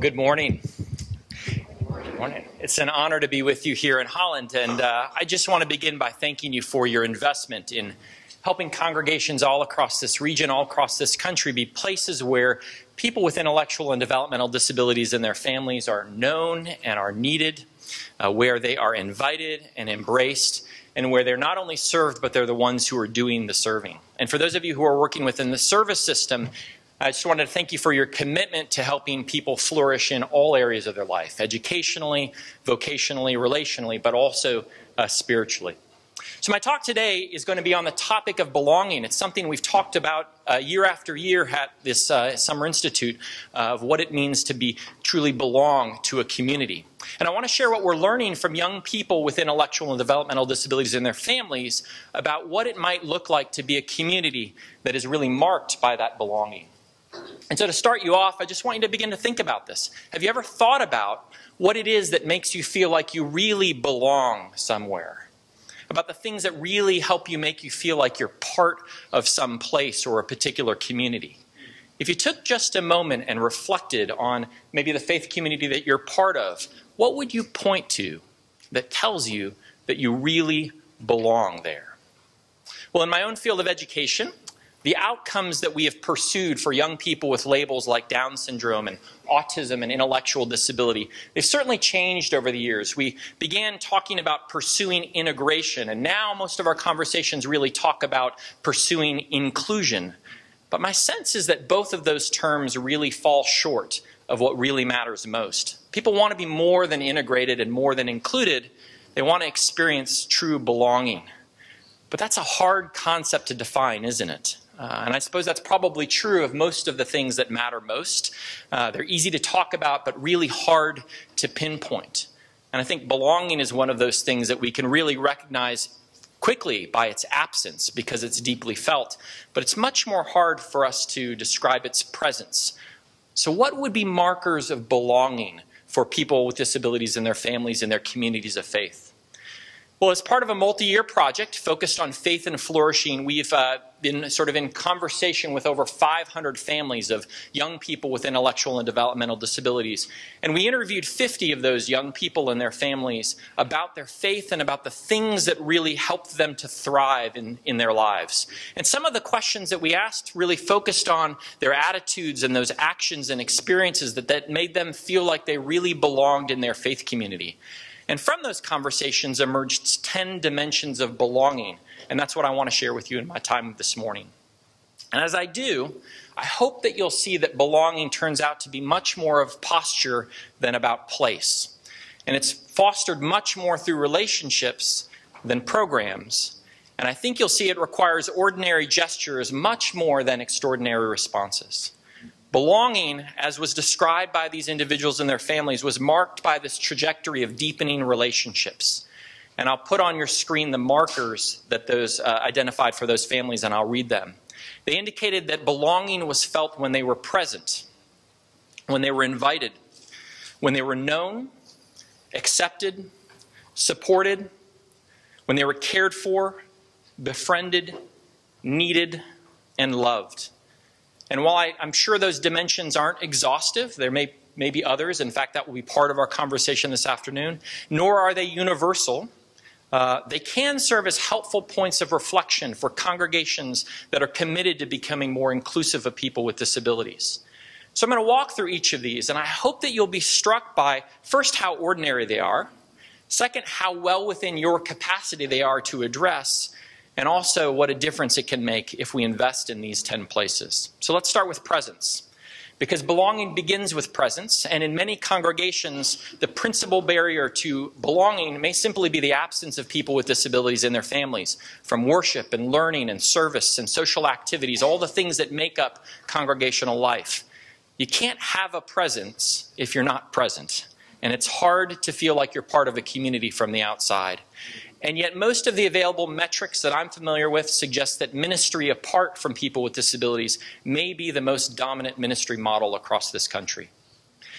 good morning. Good morning. It's an honor to be with you here in Holland, and uh, I just want to begin by thanking you for your investment in helping congregations all across this region, all across this country, be places where people with intellectual and developmental disabilities and their families are known and are needed, uh, where they are invited and embraced, and where they're not only served, but they're the ones who are doing the serving. And for those of you who are working within the service system, I just wanted to thank you for your commitment to helping people flourish in all areas of their life educationally, vocationally, relationally, but also uh, spiritually. So, my talk today is going to be on the topic of belonging. It's something we've talked about uh, year after year at this uh, Summer Institute uh, of what it means to be truly belong to a community. And I want to share what we're learning from young people with intellectual and developmental disabilities and their families about what it might look like to be a community that is really marked by that belonging. And so, to start you off, I just want you to begin to think about this. Have you ever thought about what it is that makes you feel like you really belong somewhere? About the things that really help you make you feel like you're part of some place or a particular community? If you took just a moment and reflected on maybe the faith community that you're part of, what would you point to that tells you that you really belong there? Well, in my own field of education, the outcomes that we have pursued for young people with labels like Down syndrome and autism and intellectual disability, they've certainly changed over the years. We began talking about pursuing integration, and now most of our conversations really talk about pursuing inclusion. But my sense is that both of those terms really fall short of what really matters most. People want to be more than integrated and more than included, they want to experience true belonging. But that's a hard concept to define, isn't it? Uh, and I suppose that's probably true of most of the things that matter most. Uh, they're easy to talk about, but really hard to pinpoint. And I think belonging is one of those things that we can really recognize quickly by its absence because it's deeply felt. But it's much more hard for us to describe its presence. So, what would be markers of belonging for people with disabilities and their families and their communities of faith? Well, as part of a multi year project focused on faith and flourishing, we've uh, been sort of in conversation with over 500 families of young people with intellectual and developmental disabilities. And we interviewed 50 of those young people and their families about their faith and about the things that really helped them to thrive in, in their lives. And some of the questions that we asked really focused on their attitudes and those actions and experiences that, that made them feel like they really belonged in their faith community. And from those conversations emerged 10 dimensions of belonging. And that's what I want to share with you in my time this morning. And as I do, I hope that you'll see that belonging turns out to be much more of posture than about place. And it's fostered much more through relationships than programs. And I think you'll see it requires ordinary gestures much more than extraordinary responses. Belonging, as was described by these individuals and their families, was marked by this trajectory of deepening relationships. And I'll put on your screen the markers that those uh, identified for those families, and I'll read them. They indicated that belonging was felt when they were present, when they were invited, when they were known, accepted, supported, when they were cared for, befriended, needed, and loved. And while I, am sure those dimensions aren't exhaustive, there may, may be others. In fact, that will be part of our conversation this afternoon. Nor are they universal. Uh, they can serve as helpful points of reflection for congregations that are committed to becoming more inclusive of people with disabilities. So I'm going to walk through each of these, and I hope that you'll be struck by first how ordinary they are, second, how well within your capacity they are to address, and also what a difference it can make if we invest in these 10 places. So let's start with presence. Because belonging begins with presence, and in many congregations, the principal barrier to belonging may simply be the absence of people with disabilities in their families, from worship and learning and service and social activities, all the things that make up congregational life. You can't have a presence if you're not present, and it's hard to feel like you're part of a community from the outside. And yet, most of the available metrics that I'm familiar with suggest that ministry apart from people with disabilities may be the most dominant ministry model across this country.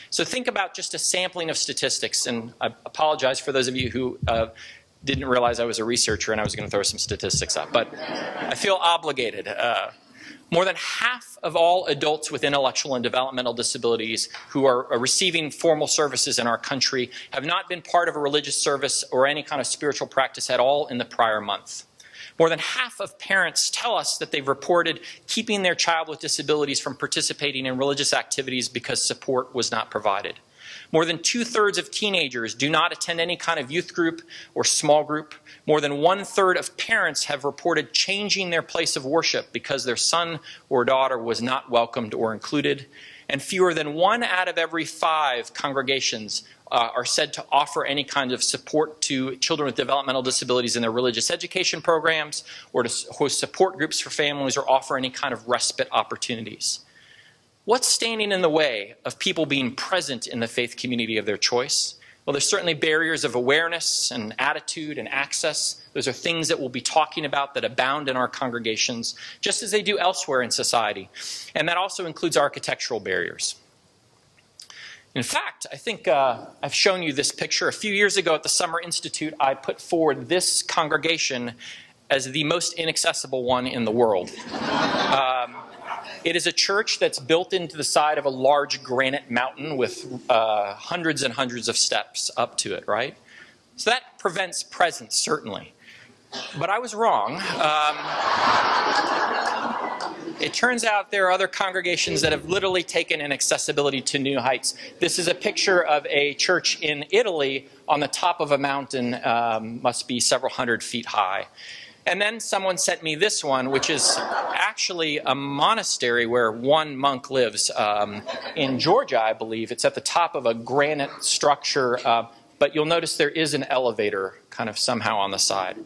So, think about just a sampling of statistics. And I apologize for those of you who uh, didn't realize I was a researcher and I was going to throw some statistics up, but I feel obligated. Uh, More than half of all adults with intellectual and developmental disabilities who are receiving formal services in our country have not been part of a religious service or any kind of spiritual practice at all in the prior month. More than half of parents tell us that they've reported keeping their child with disabilities from participating in religious activities because support was not provided. More than two thirds of teenagers do not attend any kind of youth group or small group. More than one third of parents have reported changing their place of worship because their son or daughter was not welcomed or included. And fewer than one out of every five congregations uh, are said to offer any kind of support to children with developmental disabilities in their religious education programs or to host support groups for families or offer any kind of respite opportunities. What's standing in the way of people being present in the faith community of their choice? Well, there's certainly barriers of awareness and attitude and access. Those are things that we'll be talking about that abound in our congregations, just as they do elsewhere in society. And that also includes architectural barriers. In fact, I think uh, I've shown you this picture. A few years ago at the Summer Institute, I put forward this congregation as the most inaccessible one in the world. Um, it is a church that's built into the side of a large granite mountain with uh, hundreds and hundreds of steps up to it, right? So that prevents presence, certainly. But I was wrong. Um, it turns out there are other congregations that have literally taken inaccessibility to new heights. This is a picture of a church in Italy on the top of a mountain, um, must be several hundred feet high. And then someone sent me this one, which is actually a monastery where one monk lives um, in Georgia, I believe. It's at the top of a granite structure, uh, but you'll notice there is an elevator kind of somehow on the side,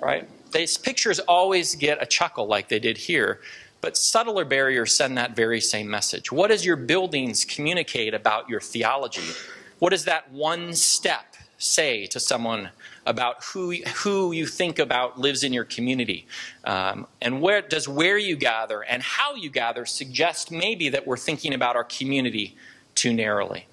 right? These pictures always get a chuckle like they did here, but subtler barriers send that very same message. What does your buildings communicate about your theology? What does that one step say to someone about who, who you think about lives in your community. Um, and where does where you gather and how you gather suggest maybe that we're thinking about our community too narrowly.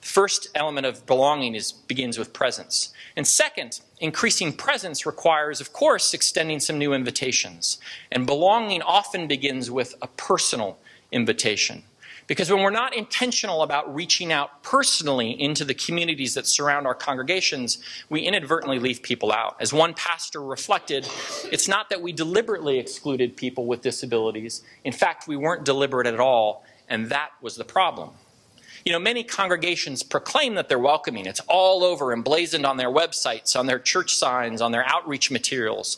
The first element of belonging is, begins with presence. And second, increasing presence requires, of course, extending some new invitations. And belonging often begins with a personal invitation. Because when we're not intentional about reaching out personally into the communities that surround our congregations, we inadvertently leave people out. As one pastor reflected, it's not that we deliberately excluded people with disabilities. In fact, we weren't deliberate at all, and that was the problem. You know, many congregations proclaim that they're welcoming. It's all over, emblazoned on their websites, on their church signs, on their outreach materials.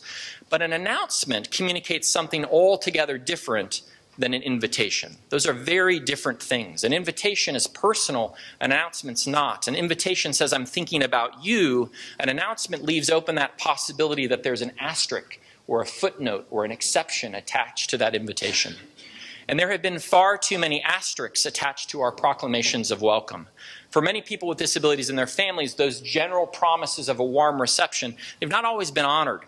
But an announcement communicates something altogether different than an invitation. Those are very different things. An invitation is personal, an announcement's not. An invitation says, I'm thinking about you. An announcement leaves open that possibility that there's an asterisk or a footnote or an exception attached to that invitation. And there have been far too many asterisks attached to our proclamations of welcome. For many people with disabilities and their families, those general promises of a warm reception, they've not always been honored.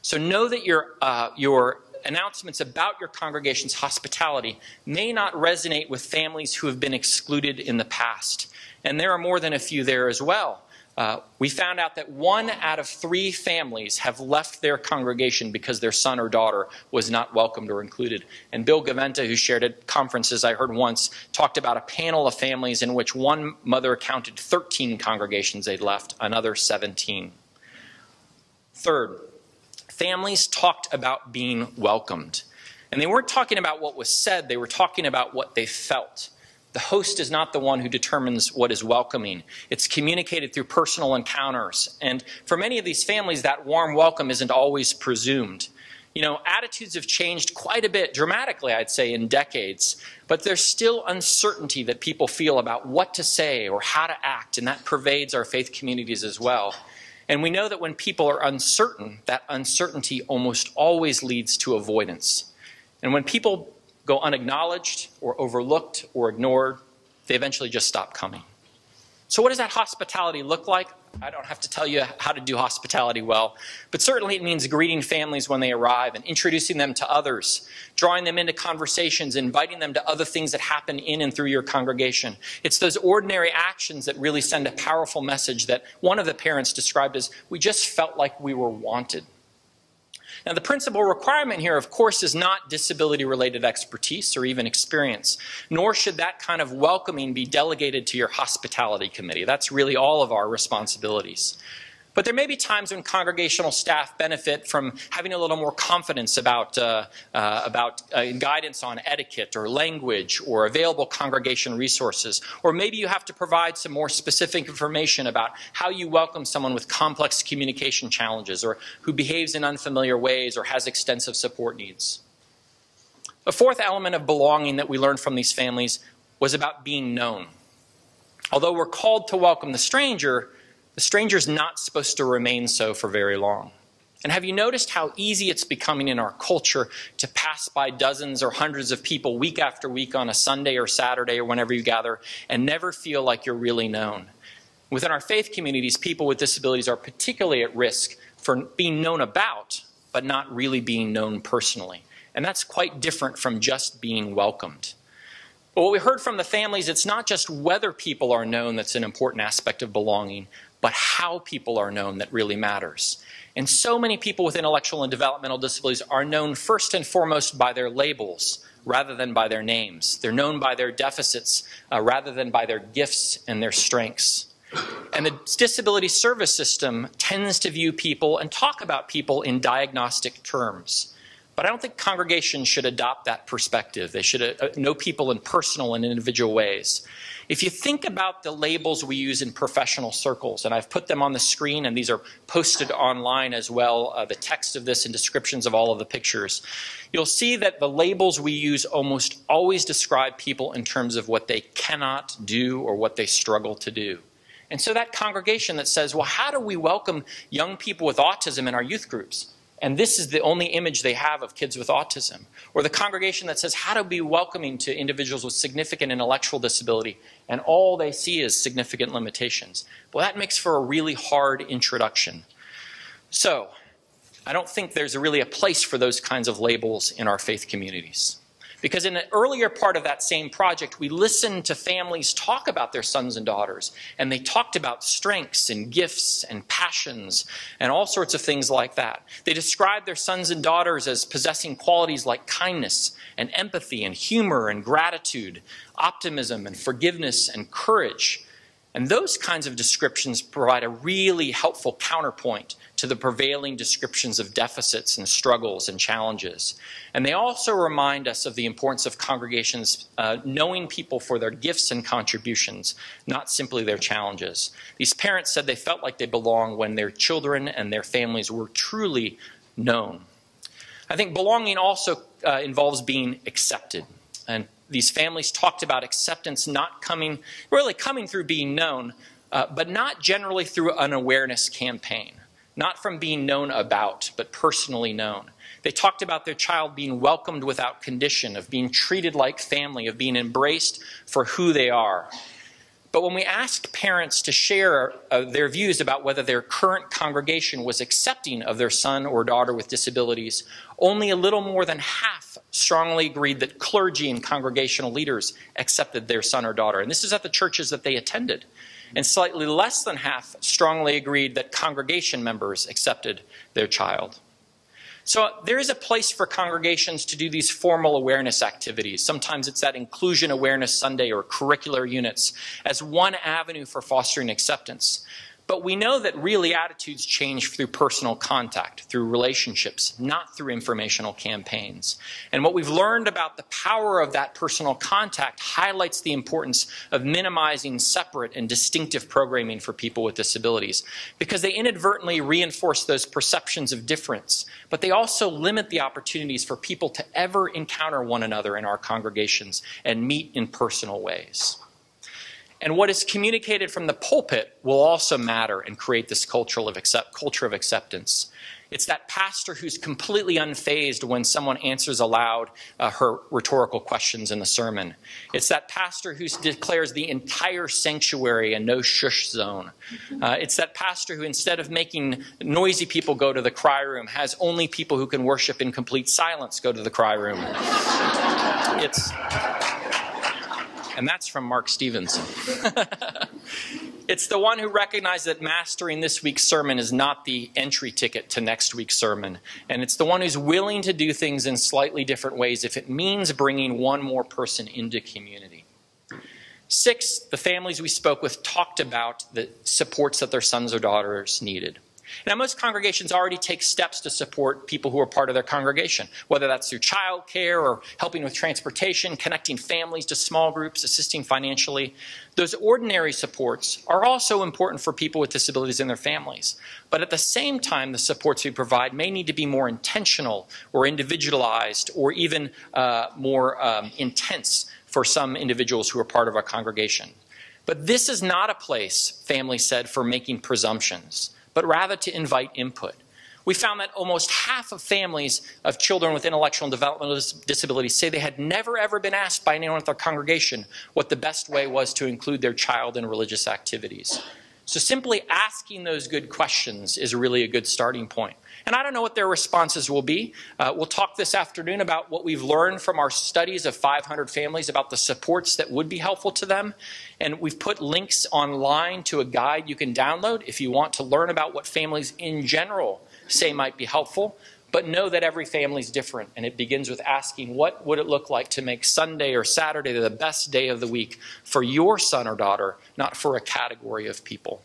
So know that your, uh, your announcements about your congregation's hospitality may not resonate with families who have been excluded in the past. And there are more than a few there as well. Uh, we found out that one out of three families have left their congregation because their son or daughter was not welcomed or included. And Bill Gaventa, who shared at conferences I heard once, talked about a panel of families in which one mother counted 13 congregations they'd left, another 17. Third, families talked about being welcomed. And they weren't talking about what was said, they were talking about what they felt. The host is not the one who determines what is welcoming. It's communicated through personal encounters. And for many of these families, that warm welcome isn't always presumed. You know, attitudes have changed quite a bit, dramatically, I'd say, in decades. But there's still uncertainty that people feel about what to say or how to act, and that pervades our faith communities as well. And we know that when people are uncertain, that uncertainty almost always leads to avoidance. And when people go unacknowledged or overlooked or ignored, they eventually just stop coming. So, what does that hospitality look like? I don't have to tell you how to do hospitality well, but certainly it means greeting families when they arrive and introducing them to others, drawing them into conversations, inviting them to other things that happen in and through your congregation. It's those ordinary actions that really send a powerful message that one of the parents described as we just felt like we were wanted. Now, the principal requirement here, of course, is not disability related expertise or even experience, nor should that kind of welcoming be delegated to your hospitality committee. That's really all of our responsibilities. But there may be times when congregational staff benefit from having a little more confidence about, uh, uh, about uh, guidance on etiquette or language or available congregation resources. Or maybe you have to provide some more specific information about how you welcome someone with complex communication challenges or who behaves in unfamiliar ways or has extensive support needs. A fourth element of belonging that we learned from these families was about being known. Although we're called to welcome the stranger, the stranger's not supposed to remain so for very long. And have you noticed how easy it's becoming in our culture to pass by dozens or hundreds of people week after week on a Sunday or Saturday or whenever you gather and never feel like you're really known? Within our faith communities, people with disabilities are particularly at risk for being known about, but not really being known personally. And that's quite different from just being welcomed. But what we heard from the families, it's not just whether people are known that's an important aspect of belonging, but how people are known that really matters. And so many people with intellectual and developmental disabilities are known first and foremost by their labels rather than by their names. They're known by their deficits uh, rather than by their gifts and their strengths. And the disability service system tends to view people and talk about people in diagnostic terms. But I don't think congregations should adopt that perspective. They should uh, know people in personal and individual ways. If you think about the labels we use in professional circles, and I've put them on the screen, and these are posted online as well, uh, the text of this and descriptions of all of the pictures, you'll see that the labels we use almost always describe people in terms of what they cannot do or what they struggle to do. And so that congregation that says, well, how do we welcome young people with autism in our youth groups? And this is the only image they have of kids with autism. Or the congregation that says, how to be welcoming to individuals with significant intellectual disability, and all they see is significant limitations. Well, that makes for a really hard introduction. So, I don't think there's really a place for those kinds of labels in our faith communities. Because in an earlier part of that same project, we listened to families talk about their sons and daughters, and they talked about strengths and gifts and passions and all sorts of things like that. They described their sons and daughters as possessing qualities like kindness and empathy and humor and gratitude, optimism and forgiveness and courage. And those kinds of descriptions provide a really helpful counterpoint to the prevailing descriptions of deficits and struggles and challenges. And they also remind us of the importance of congregations uh, knowing people for their gifts and contributions, not simply their challenges. These parents said they felt like they belonged when their children and their families were truly known. I think belonging also uh, involves being accepted. And these families talked about acceptance not coming, really coming through being known, uh, but not generally through an awareness campaign not from being known about, but personally known. They talked about their child being welcomed without condition, of being treated like family, of being embraced for who they are. But when we asked parents to share uh, their views about whether their current congregation was accepting of their son or daughter with disabilities, only a little more than half strongly agreed that clergy and congregational leaders accepted their son or daughter. And this is at the churches that they attended and slightly less than half strongly agreed that congregation members accepted their child. So there is a place for congregations to do these formal awareness activities. Sometimes it's that Inclusion Awareness Sunday or curricular units as one avenue for fostering acceptance. But we know that really attitudes change through personal contact, through relationships, not through informational campaigns. And what we've learned about the power of that personal contact highlights the importance of minimizing separate and distinctive programming for people with disabilities because they inadvertently reinforce those perceptions of difference, but they also limit the opportunities for people to ever encounter one another in our congregations and meet in personal ways. And what is communicated from the pulpit will also matter and create this culture of, accept, culture of acceptance. It's that pastor who's completely unfazed when someone answers aloud uh, her rhetorical questions in the sermon. It's that pastor who declares the entire sanctuary a no shush zone. Uh, it's that pastor who, instead of making noisy people go to the cry room, has only people who can worship in complete silence go to the cry room. it's and that's from Mark Stephenson. It's the one who recognized that mastering this week's sermon is not the entry ticket to next week's sermon. And it's the one who's willing to do things in slightly different ways if it means bringing one more person into community. Six, the families we spoke with talked about the supports that their sons or daughters needed. Now, most congregations already take steps to support people who are part of their congregation, whether that's through child care or helping with transportation, connecting families to small groups, assisting financially. Those ordinary supports are also important for people with disabilities and their families. But at the same time, the supports we provide may need to be more intentional or individualized or even uh, more um, intense for some individuals who are part of our congregation. But this is not a place, family said, for making presumptions but rather to invite input. We found that almost half of families of children with intellectual and developmental disabilities say they had never ever been asked by anyone at their congregation what the best way was to include their child in religious activities. So simply asking those good questions is really a good starting point. And I don't know what their responses will be. Uh, we'll talk this afternoon about what we've learned from our studies of 500 families about the supports that would be helpful to them. And we've put links online to a guide you can download if you want to learn about what families in general say might be helpful. But know that every family is different, and it begins with asking what would it look like to make Sunday or Saturday the best day of the week for your son or daughter, not for a category of people.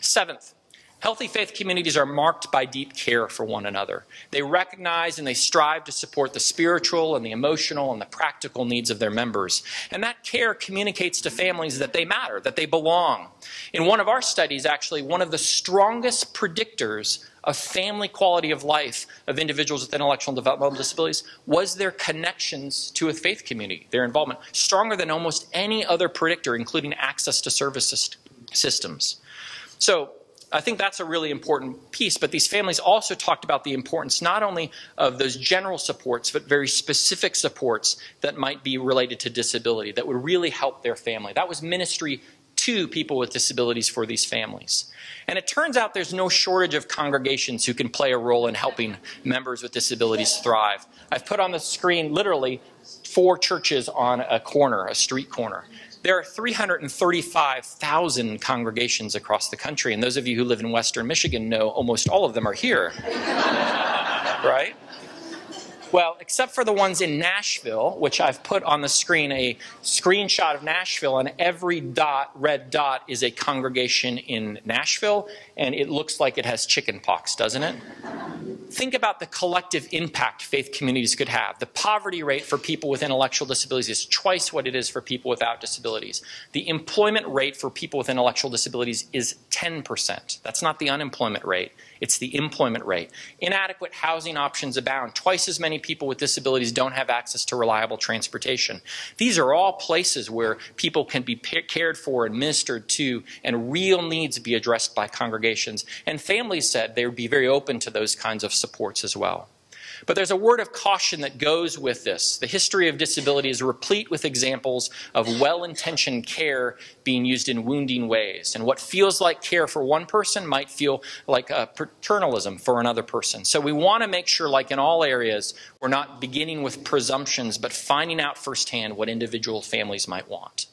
Seventh, Healthy faith communities are marked by deep care for one another. They recognize and they strive to support the spiritual and the emotional and the practical needs of their members. And that care communicates to families that they matter, that they belong. In one of our studies, actually, one of the strongest predictors of family quality of life of individuals with intellectual and developmental disabilities was their connections to a faith community, their involvement, stronger than almost any other predictor, including access to service systems. So, I think that's a really important piece. But these families also talked about the importance not only of those general supports, but very specific supports that might be related to disability that would really help their family. That was ministry to people with disabilities for these families. And it turns out there's no shortage of congregations who can play a role in helping members with disabilities thrive. I've put on the screen literally four churches on a corner, a street corner. There are 335,000 congregations across the country, and those of you who live in Western Michigan know almost all of them are here. right? Well, except for the ones in Nashville, which I've put on the screen a screenshot of Nashville, and every dot, red dot, is a congregation in Nashville, and it looks like it has chicken pox, doesn't it? Think about the collective impact faith communities could have. The poverty rate for people with intellectual disabilities is twice what it is for people without disabilities. The employment rate for people with intellectual disabilities is 10%. That's not the unemployment rate, it's the employment rate. Inadequate housing options abound. Twice as many people with disabilities don't have access to reliable transportation. These are all places where people can be cared for and ministered to, and real needs be addressed by congregations. And families said they would be very open to those kinds of supports as well. But there's a word of caution that goes with this. The history of disability is replete with examples of well intentioned care being used in wounding ways. And what feels like care for one person might feel like a paternalism for another person. So we want to make sure, like in all areas, we're not beginning with presumptions, but finding out firsthand what individual families might want.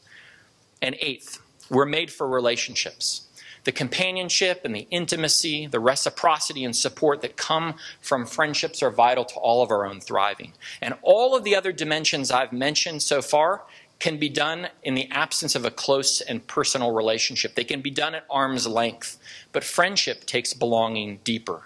And eighth, we're made for relationships the companionship and the intimacy, the reciprocity and support that come from friendships are vital to all of our own thriving. And all of the other dimensions I've mentioned so far can be done in the absence of a close and personal relationship. They can be done at arm's length. But friendship takes belonging deeper.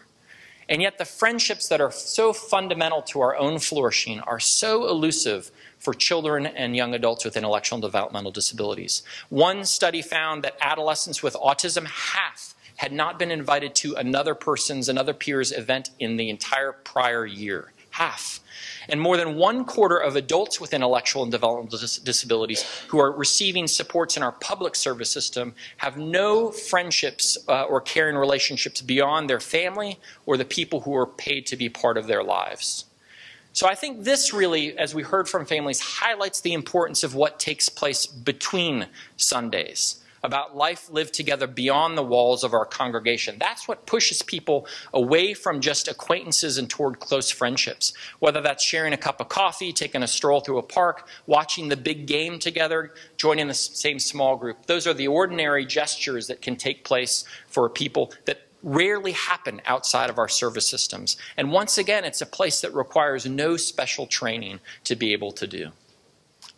And yet, the friendships that are so fundamental to our own flourishing are so elusive for children and young adults with intellectual and developmental disabilities. One study found that adolescents with autism, half had not been invited to another person's, another peer's event in the entire prior year. Half. And more than one quarter of adults with intellectual and developmental dis disabilities who are receiving supports in our public service system have no friendships uh, or caring relationships beyond their family or the people who are paid to be part of their lives. So I think this really, as we heard from families, highlights the importance of what takes place between Sundays, about life lived together beyond the walls of our congregation. That's what pushes people away from just acquaintances and toward close friendships. Whether that's sharing a cup of coffee, taking a stroll through a park, watching the big game together, joining the same small group. Those are the ordinary gestures that can take place for people that rarely happen outside of our service systems. And once again, it's a place that requires no special training to be able to do.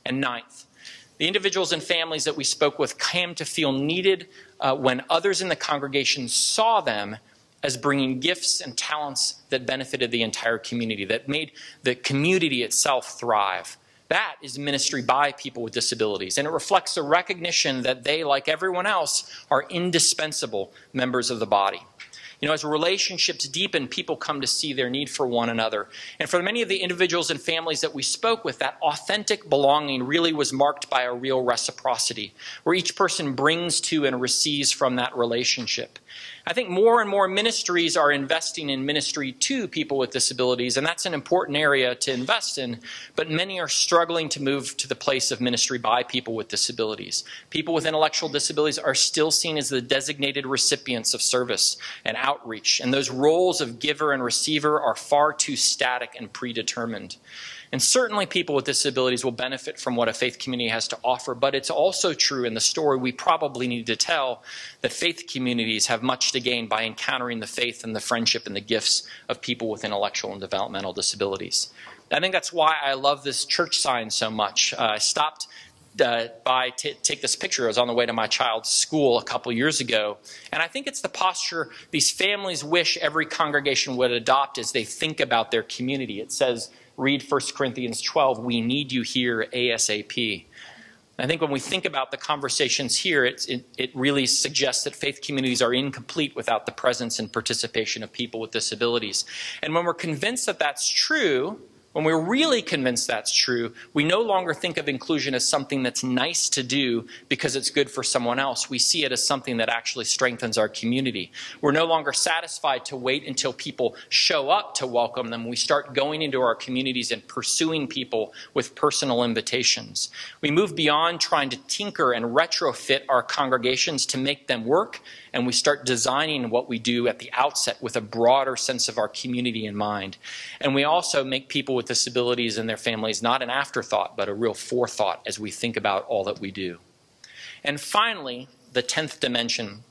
And ninth, the individuals and families that we spoke with came to feel needed uh, when others in the congregation saw them as bringing gifts and talents that benefited the entire community, that made the community itself thrive. That is ministry by people with disabilities, and it reflects a recognition that they, like everyone else, are indispensable members of the body. You know, as relationships deepen, people come to see their need for one another. And for many of the individuals and families that we spoke with, that authentic belonging really was marked by a real reciprocity, where each person brings to and receives from that relationship. I think more and more ministries are investing in ministry to people with disabilities, and that's an important area to invest in. But many are struggling to move to the place of ministry by people with disabilities. People with intellectual disabilities are still seen as the designated recipients of service and outreach, and those roles of giver and receiver are far too static and predetermined. And certainly people with disabilities will benefit from what a faith community has to offer, but it's also true in the story we probably need to tell that faith communities have much to gain by encountering the faith and the friendship and the gifts of people with intellectual and developmental disabilities. I think that's why I love this church sign so much. Uh, I stopped uh, by take this picture. I was on the way to my child's school a couple years ago, and I think it's the posture these families wish every congregation would adopt as they think about their community. It says, read 1 Corinthians 12, we need you here ASAP. I think when we think about the conversations here, it, it, it, really suggests that faith communities are incomplete without the presence and participation of people with disabilities. And when we're convinced that that's true, when we're really convinced that's true, we no longer think of inclusion as something that's nice to do because it's good for someone else. We see it as something that actually strengthens our community. We're no longer satisfied to wait until people show up to welcome them. We start going into our communities and pursuing people with personal invitations. We move beyond trying to tinker and retrofit our congregations to make them work and we start designing what we do at the outset with a broader sense of our community in mind. And we also make people with disabilities and their families not an afterthought, but a real forethought as we think about all that we do. And finally, the 10th dimension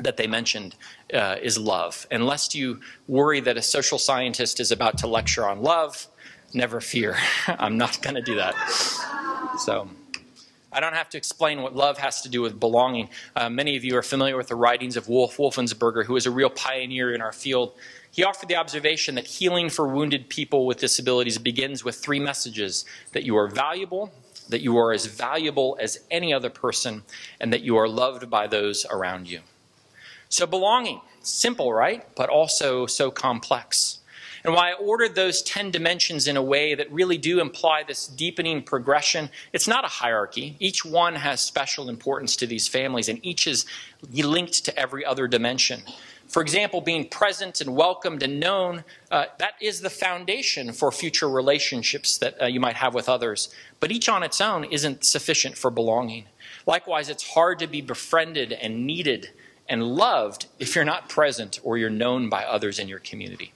that they mentioned uh, is love. And lest you worry that a social scientist is about to lecture on love, never fear. I'm not going to do that. So. I don't have to explain what love has to do with belonging. Uh, many of you are familiar with the writings of Wolf Wolfensberger, who was a real pioneer in our field. He offered the observation that healing for wounded people with disabilities begins with three messages that you are valuable, that you are as valuable as any other person, and that you are loved by those around you. So, belonging, simple, right? But also so complex. And why I ordered those 10 dimensions in a way that really do imply this deepening progression, it's not a hierarchy. Each one has special importance to these families, and each is linked to every other dimension. For example, being present and welcomed and known, uh, that is the foundation for future relationships that uh, you might have with others. But each on its own isn't sufficient for belonging. Likewise, it's hard to be befriended and needed and loved if you're not present or you're known by others in your community.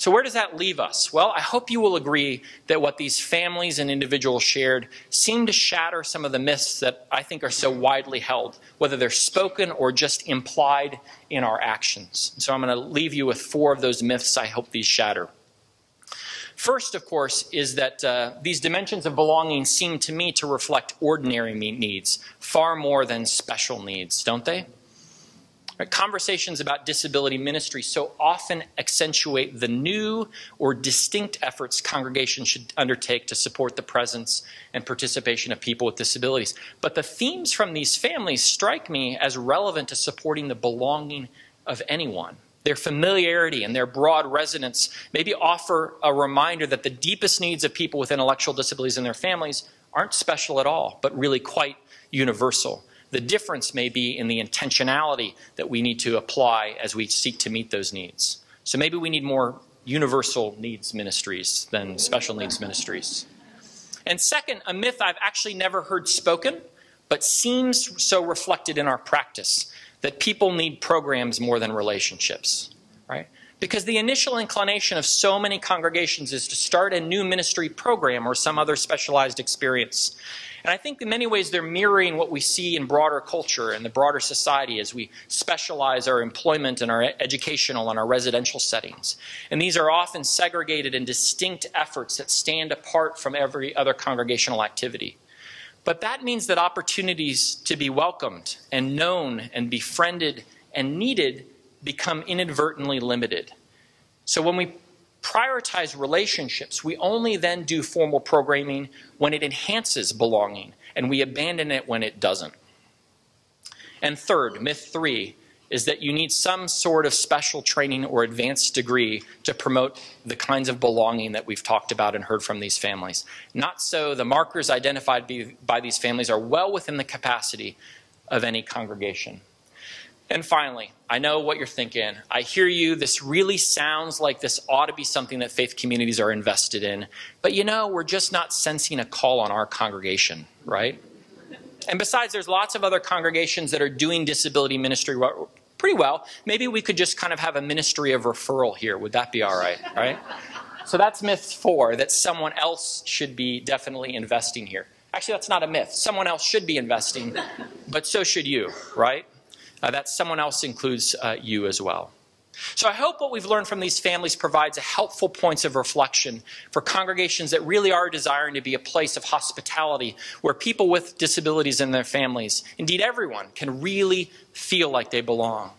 So, where does that leave us? Well, I hope you will agree that what these families and individuals shared seem to shatter some of the myths that I think are so widely held, whether they're spoken or just implied in our actions. So, I'm going to leave you with four of those myths I hope these shatter. First, of course, is that uh, these dimensions of belonging seem to me to reflect ordinary needs far more than special needs, don't they? Conversations about disability ministry so often accentuate the new or distinct efforts congregations should undertake to support the presence and participation of people with disabilities. But the themes from these families strike me as relevant to supporting the belonging of anyone. Their familiarity and their broad resonance maybe offer a reminder that the deepest needs of people with intellectual disabilities and their families aren't special at all, but really quite universal. The difference may be in the intentionality that we need to apply as we seek to meet those needs. So maybe we need more universal needs ministries than special needs ministries. And second, a myth I've actually never heard spoken, but seems so reflected in our practice that people need programs more than relationships, right? Because the initial inclination of so many congregations is to start a new ministry program or some other specialized experience. And I think in many ways they're mirroring what we see in broader culture and the broader society as we specialize our employment and our educational and our residential settings. And these are often segregated and distinct efforts that stand apart from every other congregational activity. But that means that opportunities to be welcomed and known and befriended and needed become inadvertently limited. So when we prioritize relationships, we only then do formal programming when it enhances belonging, and we abandon it when it doesn't. And third, myth three, is that you need some sort of special training or advanced degree to promote the kinds of belonging that we've talked about and heard from these families. Not so, the markers identified by these families are well within the capacity of any congregation. And finally, I know what you're thinking. I hear you. This really sounds like this ought to be something that faith communities are invested in. But you know, we're just not sensing a call on our congregation, right? And besides, there's lots of other congregations that are doing disability ministry pretty well. Maybe we could just kind of have a ministry of referral here. Would that be all right? Right? So that's myth four that someone else should be definitely investing here. Actually, that's not a myth. Someone else should be investing, but so should you, right? Uh, that someone else includes uh, you as well. So I hope what we've learned from these families provides a helpful points of reflection for congregations that really are desiring to be a place of hospitality where people with disabilities and their families, indeed everyone, can really feel like they belong.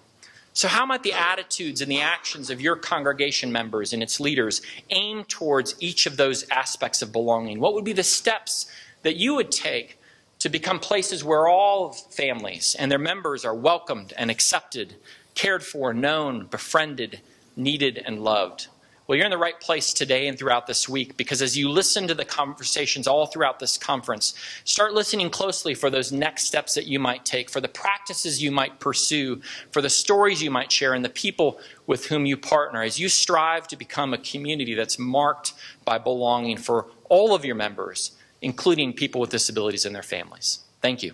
So how might the attitudes and the actions of your congregation members and its leaders aim towards each of those aspects of belonging? What would be the steps that you would take to become places where all families and their members are welcomed and accepted, cared for, known, befriended, needed, and loved. Well, you're in the right place today and throughout this week because as you listen to the conversations all throughout this conference, start listening closely for those next steps that you might take, for the practices you might pursue, for the stories you might share, and the people with whom you partner as you strive to become a community that's marked by belonging for all of your members including people with disabilities and their families. Thank you.